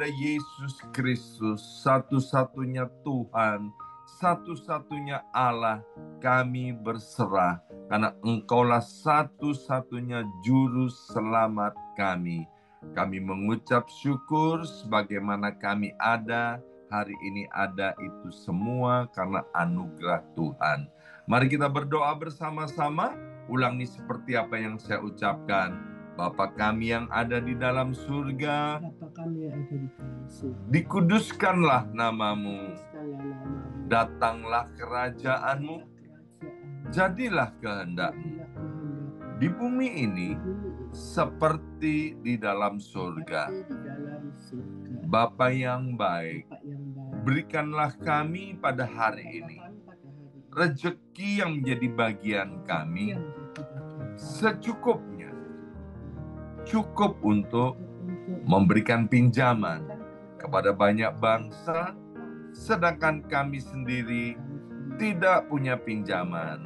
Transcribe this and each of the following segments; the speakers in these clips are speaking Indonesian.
kepada Yesus Kristus, satu-satunya Tuhan, satu-satunya Allah, kami berserah karena Engkaulah satu-satunya juru selamat kami. Kami mengucap syukur sebagaimana kami ada, hari ini ada itu semua karena anugerah Tuhan. Mari kita berdoa bersama-sama, ulangi seperti apa yang saya ucapkan. Bapa kami yang ada di dalam surga, dikuduskanlah namamu, datanglah kerajaanmu, jadilah kehendakmu. Di bumi ini seperti di dalam surga. Bapa yang baik, berikanlah kami pada hari ini rejeki yang menjadi bagian kami. secukupnya. Cukup untuk memberikan pinjaman kepada banyak bangsa, sedangkan kami sendiri tidak punya pinjaman.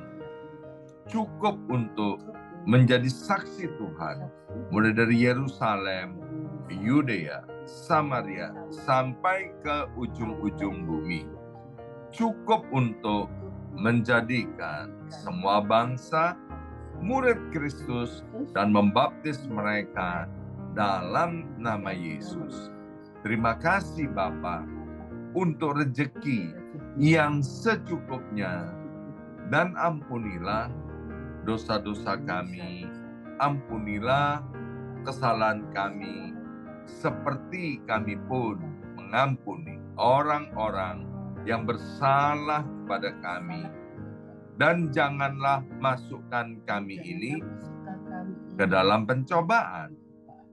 Cukup untuk menjadi saksi Tuhan, mulai dari Yerusalem, Yudea, Samaria, sampai ke ujung-ujung bumi. Cukup untuk menjadikan semua bangsa murid Kristus dan membaptis mereka dalam nama Yesus. Terima kasih Bapa untuk rejeki yang secukupnya dan ampunilah dosa-dosa kami, ampunilah kesalahan kami, seperti kami pun mengampuni orang-orang yang bersalah kepada kami. Dan janganlah masukkan kami ini ke dalam pencobaan,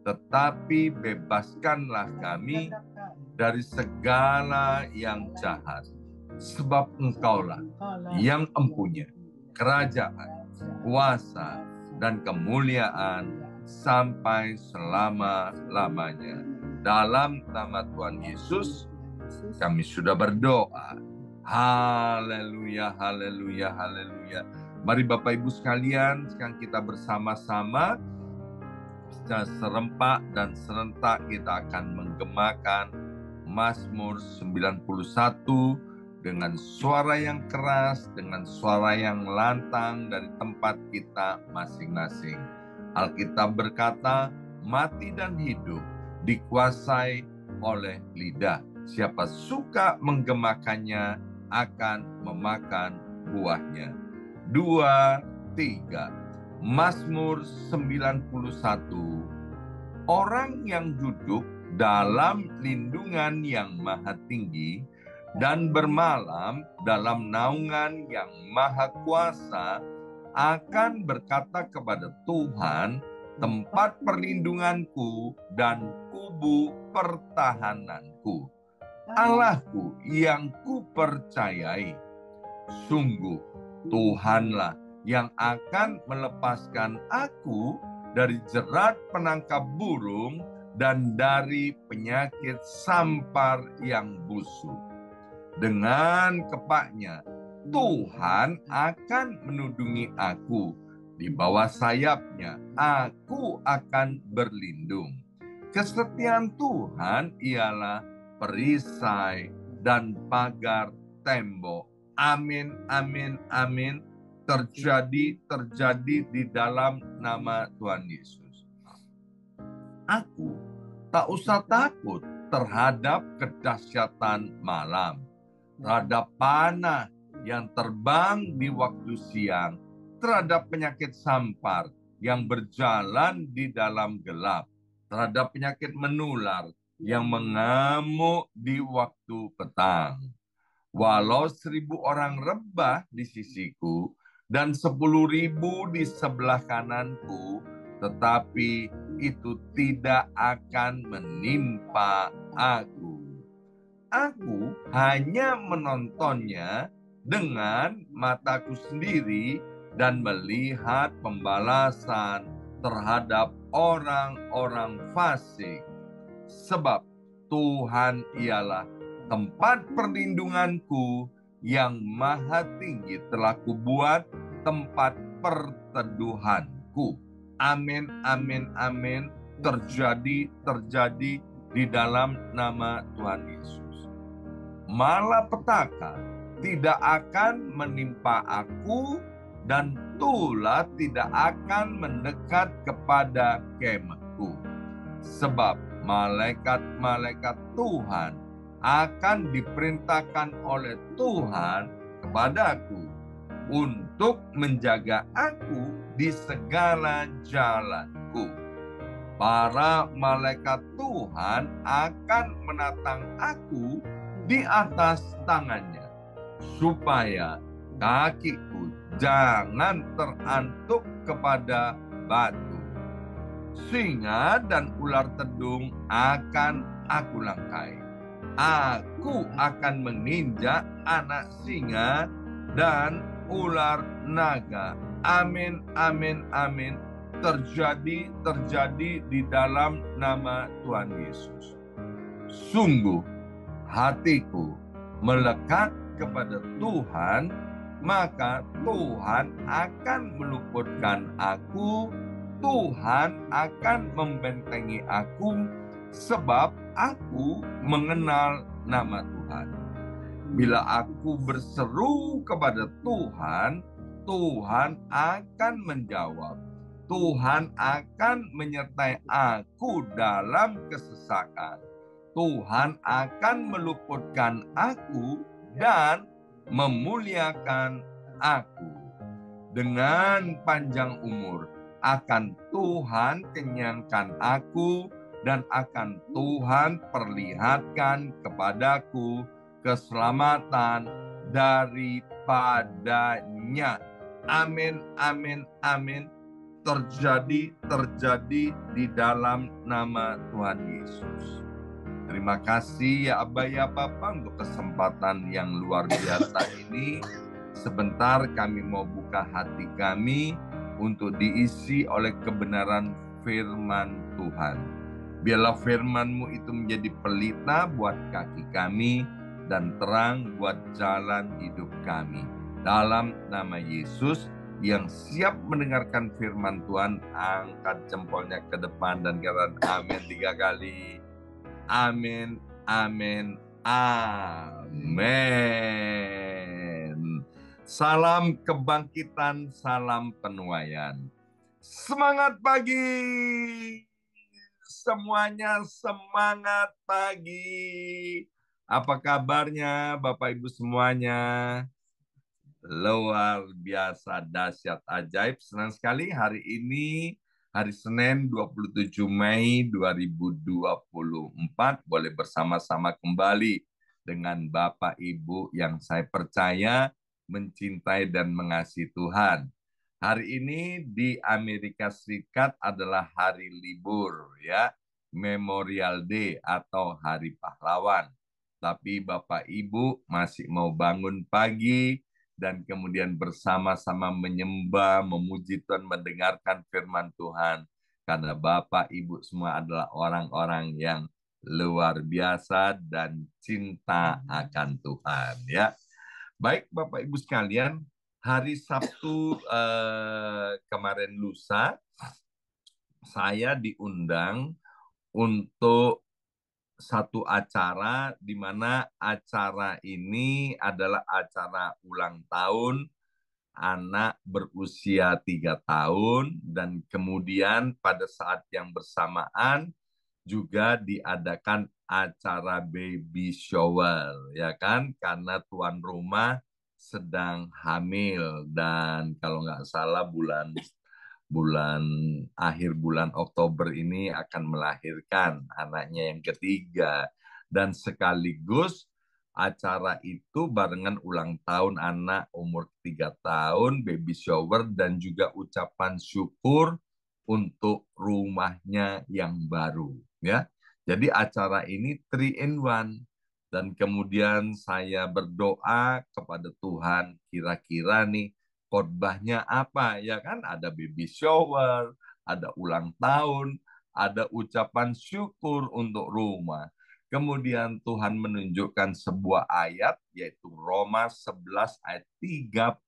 tetapi bebaskanlah kami dari segala yang jahat. Sebab engkaulah yang empunya kerajaan, kuasa, dan kemuliaan sampai selama-lamanya. Dalam nama Tuhan Yesus, kami sudah berdoa. Haleluya, haleluya, haleluya. Mari Bapak Ibu sekalian, sekarang kita bersama-sama secara serempak dan serentak kita akan menggemakan Mazmur 91 dengan suara yang keras, dengan suara yang lantang dari tempat kita masing-masing. Alkitab berkata, mati dan hidup dikuasai oleh lidah. Siapa suka menggemakannya akan memakan buahnya. Dua, tiga. Mazmur 91. Orang yang duduk dalam lindungan yang maha tinggi dan bermalam dalam naungan yang maha kuasa akan berkata kepada Tuhan, tempat perlindunganku dan kubu pertahananku. Allahku yang kupercayai. Sungguh Tuhanlah yang akan melepaskan aku dari jerat penangkap burung dan dari penyakit sampar yang busuk. Dengan kepaknya, Tuhan akan menudungi aku. Di bawah sayapnya, aku akan berlindung. Kesetiaan Tuhan ialah perisai dan pagar tembok. Amin, amin, amin. Terjadi, terjadi di dalam nama Tuhan Yesus. Aku tak usah takut terhadap kedahsyatan malam, terhadap panah yang terbang di waktu siang, terhadap penyakit sampar yang berjalan di dalam gelap, terhadap penyakit menular yang mengamuk di waktu petang. Walau seribu orang rebah di sisiku dan sepuluh ribu di sebelah kananku, tetapi itu tidak akan menimpa aku. Aku hanya menontonnya dengan mataku sendiri dan melihat pembalasan terhadap orang-orang fasik. Sebab Tuhan ialah tempat perlindunganku yang maha tinggi telah kubuat tempat perteduhanku. Amin, amin, amin. Terjadi, terjadi, di dalam nama Tuhan Yesus. Malapetaka tidak akan menimpa aku dan tulah tidak akan mendekat kepada kemahku. Sebab malaikat-malaikat Tuhan akan diperintahkan oleh Tuhan kepadaku untuk menjaga aku di segala jalanku. Para malaikat Tuhan akan menatang aku di atas tangannya, supaya kakiku jangan terantuk kepada batu. Singa dan ular tedung akan aku langkai. Aku akan menginjak anak singa dan ular naga. Amin, amin, amin. Terjadi, terjadi di dalam nama Tuhan Yesus. Sungguh, hatiku melekat kepada Tuhan maka Tuhan akan meluputkan aku, Tuhan akan membentengi aku, sebab aku mengenal nama Tuhan. Bila aku berseru kepada Tuhan, Tuhan akan menjawab. Tuhan akan menyertai aku dalam kesesakan. Tuhan akan meluputkan aku dan memuliakan aku. Dengan panjang umur akan Tuhan kenyangkan aku dan akan Tuhan perlihatkan kepadaku keselamatan daripadanya. Amin, amin, amin. Terjadi, terjadi di dalam nama Tuhan Yesus. Terima kasih ya Abah ya Papa untuk kesempatan yang luar biasa ini. Sebentar kami mau buka hati kami untuk diisi oleh kebenaran firman Tuhan. Biarlah firman-Mu itu menjadi pelita buat kaki kami dan terang buat jalan hidup kami. Dalam nama Yesus yang siap mendengarkan firman Tuhan, angkat jempolnya ke depan dan katakan amin tiga kali. Amin, amin, amin. Salam kebangkitan, salam penuaian. Semangat pagi. Semuanya semangat pagi. Apa kabarnya Bapak Ibu semuanya? Luar biasa dahsyat ajaib. Senang sekali hari ini hari Senin 27 Mei 2024 boleh bersama-sama kembali dengan Bapak Ibu yang saya percaya mencintai dan mengasihi Tuhan. Hari ini di Amerika Serikat adalah hari libur ya, Memorial Day atau Hari Pahlawan. Tapi Bapak Ibu masih mau bangun pagi dan kemudian bersama-sama menyembah, memuji Tuhan, mendengarkan firman Tuhan. Karena Bapak Ibu semua adalah orang-orang yang luar biasa dan cinta akan Tuhan ya. Baik Bapak Ibu sekalian, hari Sabtu eh, kemarin lusa saya diundang untuk satu acara di mana acara ini adalah acara ulang tahun anak berusia tiga tahun dan kemudian pada saat yang bersamaan juga diadakan acara baby shower ya kan? Karena tuan rumah sedang hamil. Dan kalau nggak salah bulan bulan akhir bulan Oktober ini akan melahirkan anaknya yang ketiga. Dan sekaligus acara itu barengan ulang tahun anak umur tiga tahun baby shower dan juga ucapan syukur untuk rumahnya yang baru ya jadi acara ini three in one. Dan kemudian saya berdoa kepada Tuhan kira-kira nih khotbahnya apa? Ya kan ada baby shower ada ulang tahun ada ucapan syukur untuk rumah. Kemudian Tuhan menunjukkan sebuah ayat yaitu Roma 11 ayat 36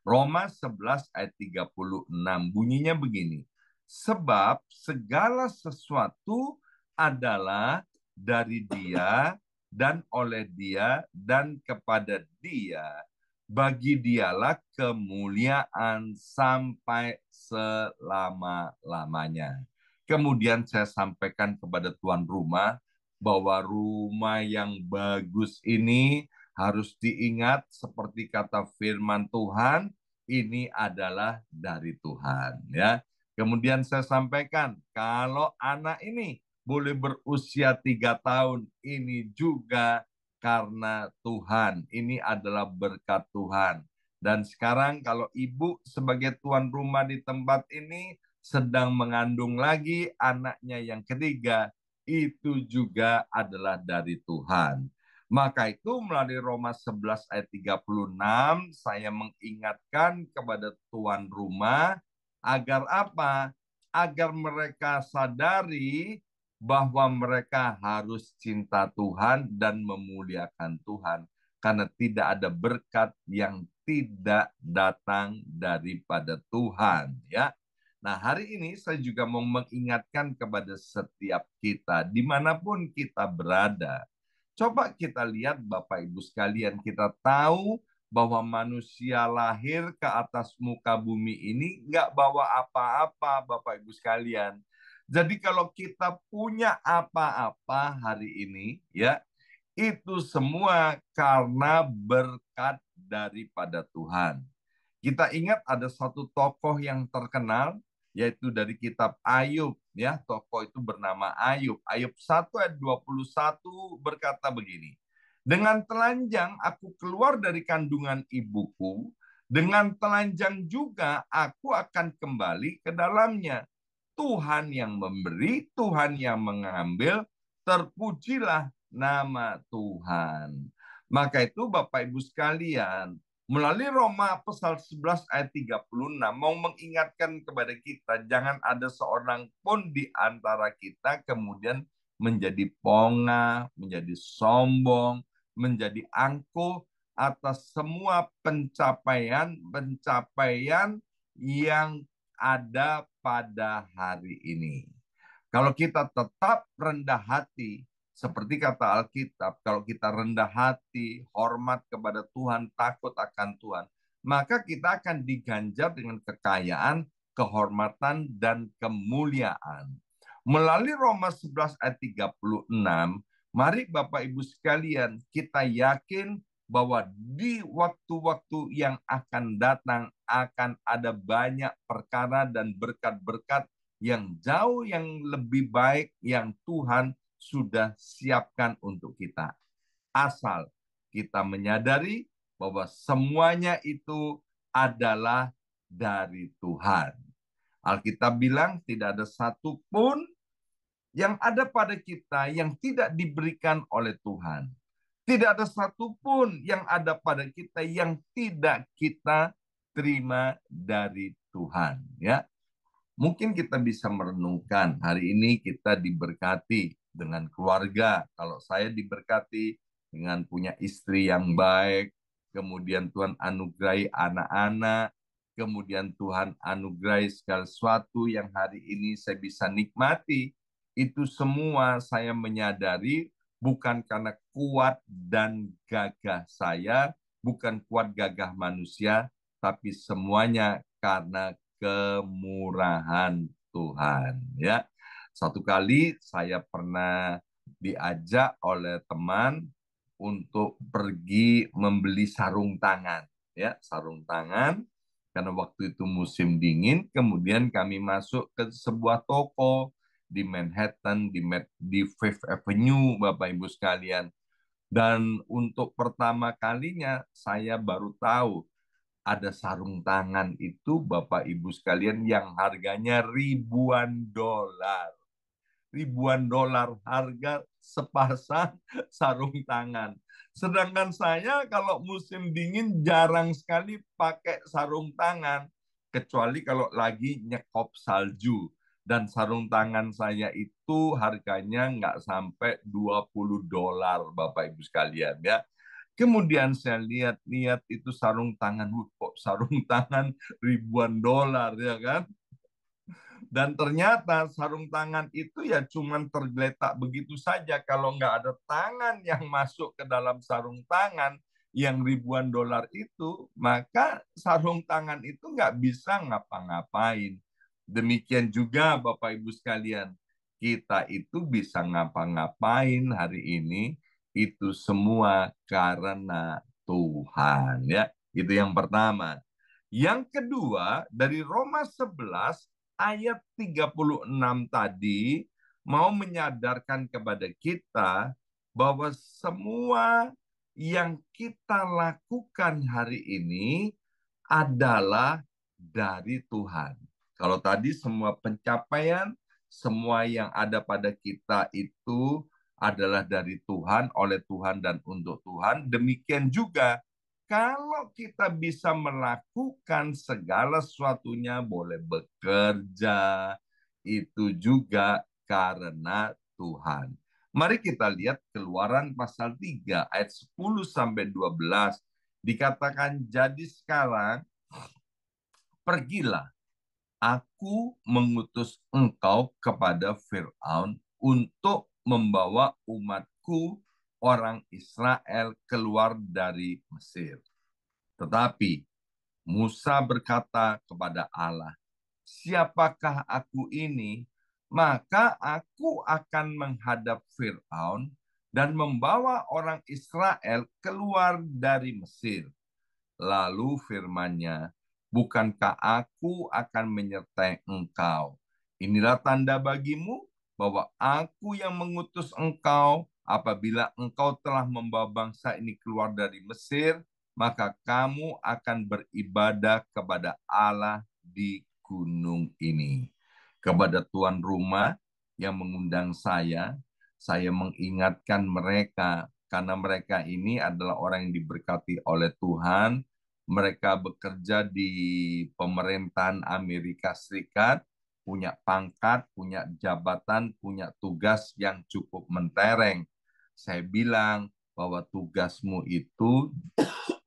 Roma 11 ayat 36 bunyinya begini sebab segala sesuatu adalah dari Dia dan oleh Dia dan kepada Dia. Bagi Dialah kemuliaan sampai selama-lamanya. Kemudian saya sampaikan kepada tuan rumah bahwa rumah yang bagus ini harus diingat seperti kata firman Tuhan, ini adalah dari Tuhan ya. Kemudian saya sampaikan kalau anak ini boleh berusia tiga tahun ini juga karena Tuhan. Ini adalah berkat Tuhan. Dan sekarang kalau ibu sebagai tuan rumah di tempat ini sedang mengandung lagi anaknya yang ketiga, itu juga adalah dari Tuhan. Maka itu melalui Roma 11 ayat 36 saya mengingatkan kepada tuan rumah agar apa? Agar mereka sadari bahwa mereka harus cinta Tuhan dan memuliakan Tuhan karena tidak ada berkat yang tidak datang daripada Tuhan ya. Nah, hari ini saya juga mau mengingatkan kepada setiap kita, di mana pun kita berada. Coba kita lihat Bapak Ibu sekalian, kita tahu bahwa manusia lahir ke atas muka bumi ini nggak bawa apa-apa Bapak Ibu sekalian. Jadi kalau kita punya apa-apa hari ini, ya itu semua karena berkat daripada Tuhan. Kita ingat ada satu tokoh yang terkenal yaitu dari kitab Ayub ya tokoh itu bernama Ayub Ayub 1 ayat 21 berkata begini dengan telanjang aku keluar dari kandungan ibuku dengan telanjang juga aku akan kembali ke dalamnya. Tuhan yang memberi Tuhan yang mengambil terpujilah nama Tuhan. Maka itu Bapak Ibu sekalian Melalui Roma pasal 11 ayat 36 mau mengingatkan kepada kita jangan ada seorang pun di antara kita kemudian menjadi ponga, menjadi sombong, menjadi angkuh atas semua pencapaian-pencapaian yang ada pada hari ini. Kalau kita tetap rendah hati, seperti kata Alkitab, kalau kita rendah hati, hormat kepada Tuhan, takut akan Tuhan, maka kita akan diganjar dengan kekayaan, kehormatan, dan kemuliaan. Melalui Roma 11 ayat 36, mari Bapak Ibu sekalian, kita yakin bahwa di waktu-waktu yang akan datang akan ada banyak perkara dan berkat-berkat yang jauh yang lebih baik yang Tuhan sudah siapkan untuk kita. Asal kita menyadari bahwa semuanya itu adalah dari Tuhan. Alkitab bilang tidak ada satu pun yang ada pada kita yang tidak diberikan oleh Tuhan. Tidak ada satu pun yang ada pada kita yang tidak kita terima dari Tuhan. Ya, mungkin kita bisa merenungkan hari ini kita diberkati dengan keluarga. Kalau saya diberkati dengan punya istri yang baik, kemudian Tuhan anugerahi anak-anak, kemudian Tuhan anugerahi segala sesuatu yang hari ini saya bisa nikmati, itu semua saya menyadari bukan karena kuat dan gagah saya, bukan kuat gagah manusia, tapi semuanya karena kemurahan Tuhan ya satu kali saya pernah diajak oleh teman untuk pergi membeli sarung tangan, ya sarung tangan karena waktu itu musim dingin. Kemudian kami masuk ke sebuah toko di Manhattan di di Fifth Avenue, Bapak Ibu sekalian. Dan untuk pertama kalinya saya baru tahu ada sarung tangan itu Bapak Ibu sekalian yang harganya ribuan dolar ribuan dolar harga sepasang sarung tangan. Sedangkan saya kalau musim dingin jarang sekali pakai sarung tangan. Kecuali kalau lagi nyekop salju. Dan sarung tangan saya itu harganya nggak sampai 20 dolar Bapak Ibu sekalian ya. Kemudian saya lihat-lihat itu sarung tangan, kok sarung tangan ribuan dolar ya kan? Dan ternyata sarung tangan itu ya cuman tergeletak begitu saja. Kalau nggak ada tangan yang masuk ke dalam sarung tangan yang ribuan dolar itu, maka sarung tangan itu nggak bisa ngapa-ngapain. Demikian juga Bapak Ibu sekalian, kita itu bisa ngapa-ngapain hari ini itu semua karena Tuhan ya. Itu yang pertama. Yang kedua dari Roma 11 ayat 36 tadi mau menyadarkan kepada kita bahwa semua yang kita lakukan hari ini adalah dari Tuhan. Kalau tadi semua pencapaian, semua yang ada pada kita itu adalah dari Tuhan, oleh Tuhan, dan untuk Tuhan. Demikian juga kalau kita bisa melakukan segala sesuatunya, boleh bekerja, itu juga karena Tuhan. Mari kita lihat keluaran pasal 3 ayat 10 sampai 12. Dikatakan jadi sekarang pergilah aku mengutus engkau kepada Firaun untuk membawa umatku orang Israel keluar dari Mesir. Tetapi Musa berkata kepada Allah, "Siapakah aku ini? Maka aku akan menghadap Firaun dan membawa orang Israel keluar dari Mesir." Lalu firman-Nya, "Bukankah aku akan menyertai engkau? Inilah tanda bagimu bahwa aku yang mengutus engkau apabila engkau telah membawa bangsa ini keluar dari Mesir, maka kamu akan beribadah kepada Allah di gunung ini. Kepada tuan rumah yang mengundang saya, saya mengingatkan mereka karena mereka ini adalah orang yang diberkati oleh Tuhan. Mereka bekerja di pemerintahan Amerika Serikat, punya pangkat, punya jabatan, punya tugas yang cukup mentereng saya bilang bahwa tugasmu itu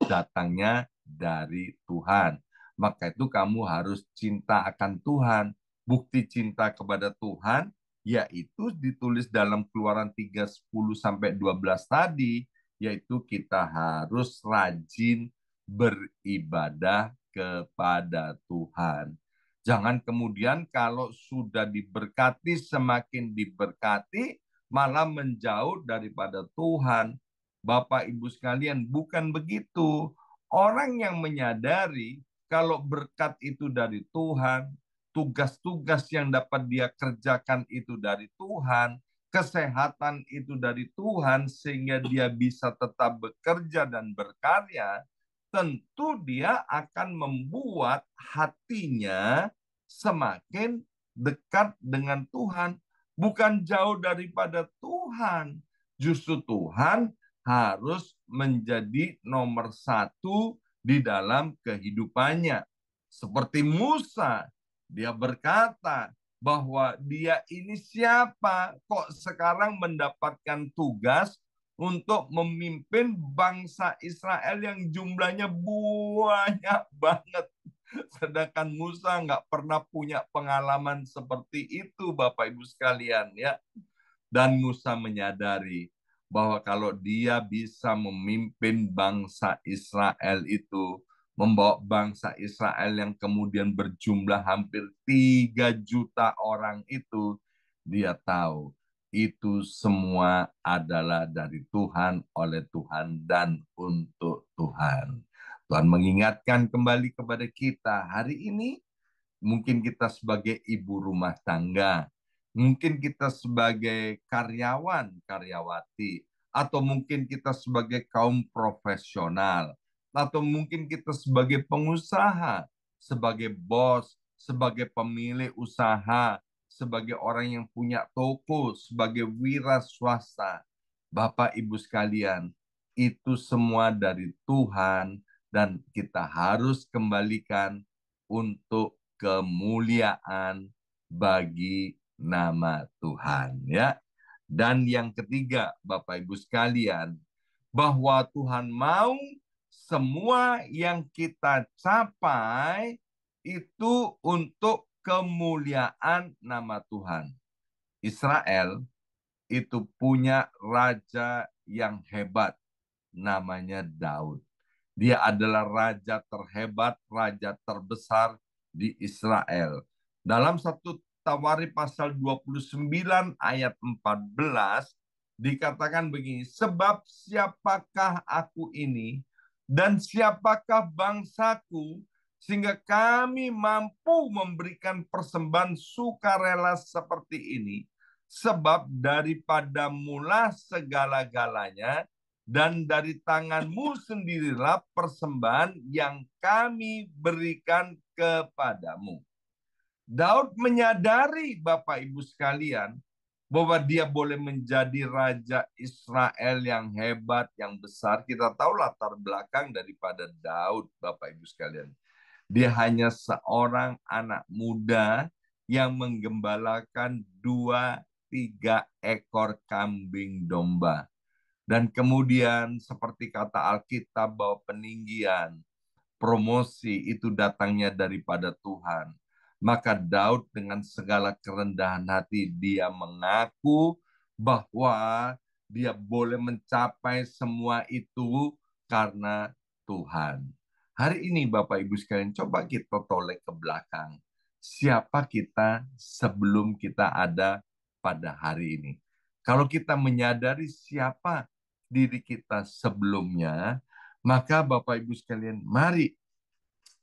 datangnya dari Tuhan. Maka itu kamu harus cinta akan Tuhan. Bukti cinta kepada Tuhan yaitu ditulis dalam Keluaran 3 10 sampai 12 tadi yaitu kita harus rajin beribadah kepada Tuhan. Jangan kemudian kalau sudah diberkati semakin diberkati malah menjauh daripada Tuhan. Bapak Ibu sekalian, bukan begitu. Orang yang menyadari kalau berkat itu dari Tuhan, tugas-tugas yang dapat dia kerjakan itu dari Tuhan, kesehatan itu dari Tuhan, sehingga dia bisa tetap bekerja dan berkarya, tentu dia akan membuat hatinya semakin dekat dengan Tuhan bukan jauh daripada Tuhan. Justru Tuhan harus menjadi nomor satu di dalam kehidupannya. Seperti Musa, dia berkata bahwa dia ini siapa kok sekarang mendapatkan tugas untuk memimpin bangsa Israel yang jumlahnya banyak banget. Sedangkan Musa nggak pernah punya pengalaman seperti itu, Bapak Ibu sekalian ya. Dan Musa menyadari bahwa kalau dia bisa memimpin bangsa Israel itu, membawa bangsa Israel yang kemudian berjumlah hampir tiga juta orang itu, dia tahu itu semua adalah dari Tuhan, oleh Tuhan, dan untuk Tuhan. Tuhan mengingatkan kembali kepada kita hari ini, mungkin kita sebagai ibu rumah tangga, mungkin kita sebagai karyawan, karyawati, atau mungkin kita sebagai kaum profesional, atau mungkin kita sebagai pengusaha, sebagai bos, sebagai pemilik usaha, sebagai orang yang punya toko, sebagai wira swasta. Bapak Ibu sekalian, itu semua dari Tuhan dan kita harus kembalikan untuk kemuliaan bagi nama Tuhan ya. Dan yang ketiga, Bapak Ibu sekalian, bahwa Tuhan mau semua yang kita capai itu untuk kemuliaan nama Tuhan. Israel itu punya raja yang hebat, namanya Daud. Dia adalah raja terhebat, raja terbesar di Israel. Dalam satu Tawari pasal 29 ayat 14 dikatakan begini, sebab siapakah aku ini dan siapakah bangsaku sehingga kami mampu memberikan persembahan sukarela seperti ini sebab daripada mula segala-galanya dan dari tanganmu sendirilah persembahan yang kami berikan kepadamu. Daud menyadari Bapak Ibu sekalian bahwa dia boleh menjadi raja Israel yang hebat, yang besar. Kita tahu latar belakang daripada Daud, Bapak Ibu sekalian. Dia hanya seorang anak muda yang menggembalakan dua tiga ekor kambing domba. Dan kemudian seperti kata Alkitab bahwa peninggian, promosi itu datangnya daripada Tuhan maka Daud dengan segala kerendahan hati dia mengaku bahwa dia boleh mencapai semua itu karena Tuhan. Hari ini Bapak Ibu sekalian coba kita tolek ke belakang. Siapa kita sebelum kita ada pada hari ini? Kalau kita menyadari siapa diri kita sebelumnya, maka Bapak Ibu sekalian, mari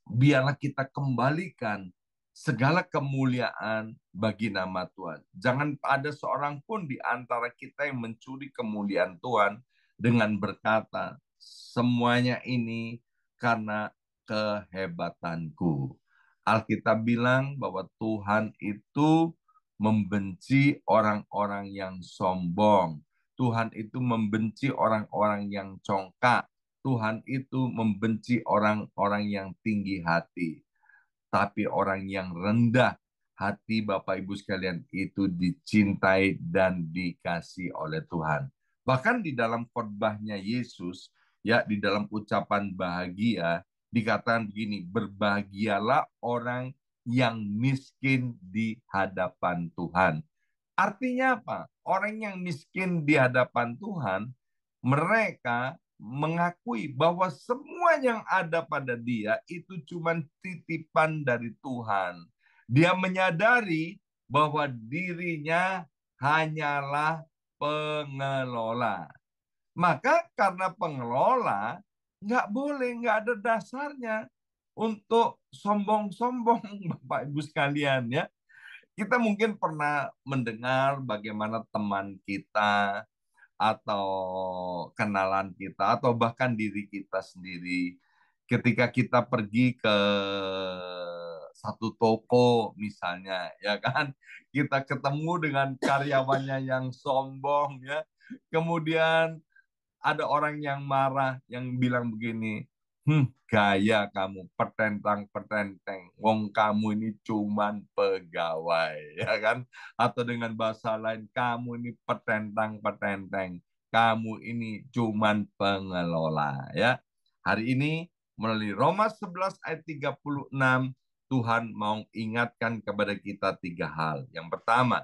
biarlah kita kembalikan segala kemuliaan bagi nama Tuhan. Jangan ada seorang pun di antara kita yang mencuri kemuliaan Tuhan dengan berkata, semuanya ini karena kehebatanku. Alkitab bilang bahwa Tuhan itu membenci orang-orang yang sombong. Tuhan itu membenci orang-orang yang congkak. Tuhan itu membenci orang-orang yang tinggi hati tapi orang yang rendah hati Bapak Ibu sekalian itu dicintai dan dikasih oleh Tuhan. Bahkan di dalam khotbahnya Yesus, ya di dalam ucapan bahagia dikatakan begini, berbahagialah orang yang miskin di hadapan Tuhan. Artinya apa? Orang yang miskin di hadapan Tuhan, mereka mengakui bahwa semua yang ada pada dia itu cuma titipan dari Tuhan. Dia menyadari bahwa dirinya hanyalah pengelola. Maka karena pengelola, nggak boleh, nggak ada dasarnya untuk sombong-sombong Bapak Ibu sekalian ya. Kita mungkin pernah mendengar bagaimana teman kita atau kenalan kita atau bahkan diri kita sendiri ketika kita pergi ke satu toko misalnya ya kan kita ketemu dengan karyawannya yang sombong ya kemudian ada orang yang marah yang bilang begini hmm, gaya kamu petentang petenteng. Wong kamu ini cuman pegawai ya kan? Atau dengan bahasa lain kamu ini petentang petenteng. Kamu ini cuman pengelola ya. Hari ini melalui Roma 11 ayat 36 Tuhan mau ingatkan kepada kita tiga hal. Yang pertama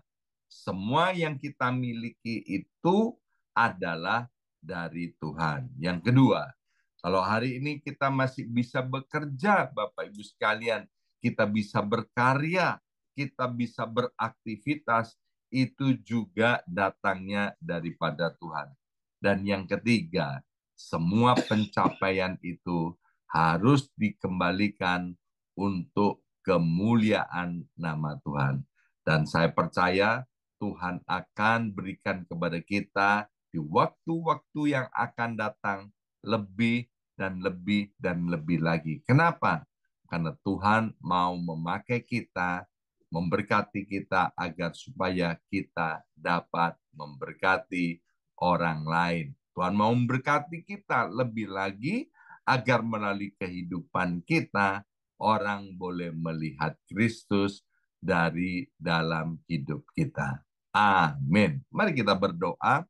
semua yang kita miliki itu adalah dari Tuhan yang kedua kalau hari ini kita masih bisa bekerja, Bapak Ibu sekalian, kita bisa berkarya, kita bisa beraktivitas, itu juga datangnya daripada Tuhan. Dan yang ketiga, semua pencapaian itu harus dikembalikan untuk kemuliaan nama Tuhan. Dan saya percaya Tuhan akan berikan kepada kita di waktu-waktu yang akan datang lebih dan lebih dan lebih lagi. Kenapa? Karena Tuhan mau memakai kita, memberkati kita agar supaya kita dapat memberkati orang lain. Tuhan mau memberkati kita lebih lagi agar melalui kehidupan kita orang boleh melihat Kristus dari dalam hidup kita. Amin. Mari kita berdoa.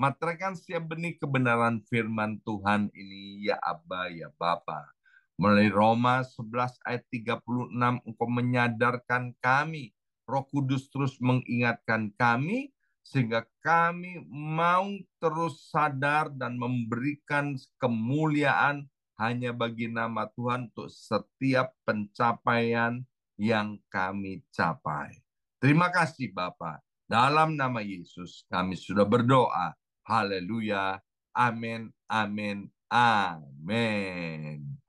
Materaikan siap benih kebenaran firman Tuhan ini ya Abba ya Bapa. Melalui Roma 11 ayat 36, Engkau menyadarkan kami. Roh Kudus terus mengingatkan kami, sehingga kami mau terus sadar dan memberikan kemuliaan hanya bagi nama Tuhan untuk setiap pencapaian yang kami capai. Terima kasih Bapak. Dalam nama Yesus kami sudah berdoa. Haleluya. Amin, amin, amin.